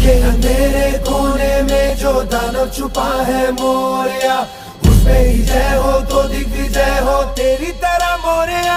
ये अंधेरे कोने में जो दानव छुपा है मोरिया उसमें ही जय हो तो दिग्विजय हो, तेरी तरह मोरिया।